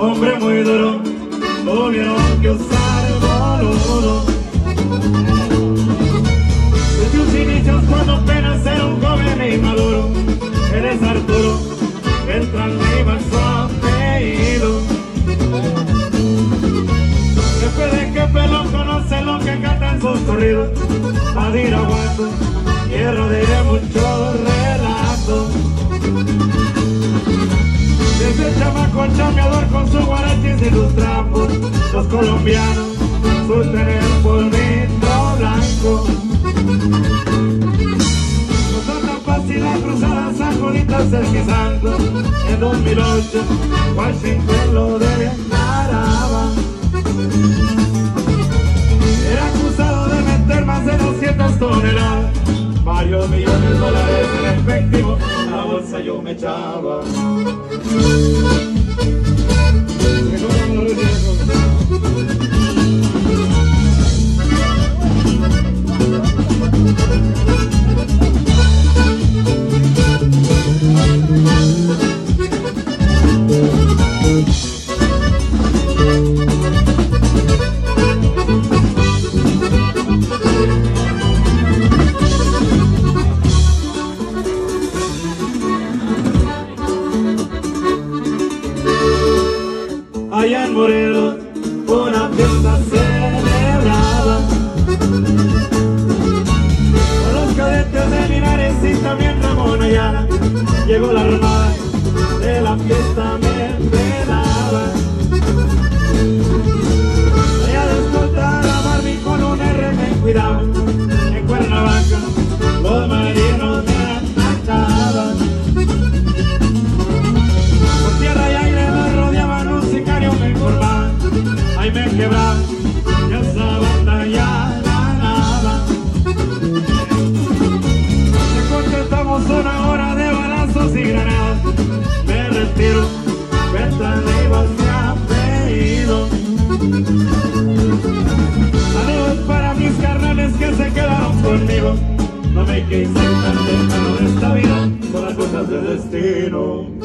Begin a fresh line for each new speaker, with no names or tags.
hombre muy duro, tuvieron que usar el boludo. Desde sus inicios cuando apenas era un joven y maduro, él es Arturo, Beltrán Leiva su apellido. Jefe de jefe lo conoce lo que cantan sus corridos, Badiraguato, tierra de mucho relato. Desde chamaco chameador con su guarachis y sus trapos, los colombianos surten el polvito blanco. No son tan fácil a cruzar a sacuditas deslizando. En 2008, Washington lo declaraba. Millones de dólares en efectivo, la bolsa yo me echaba. Una fiesta celebrada. Con los cadetes de Linares y también Ramón Ayala, llegó la destino.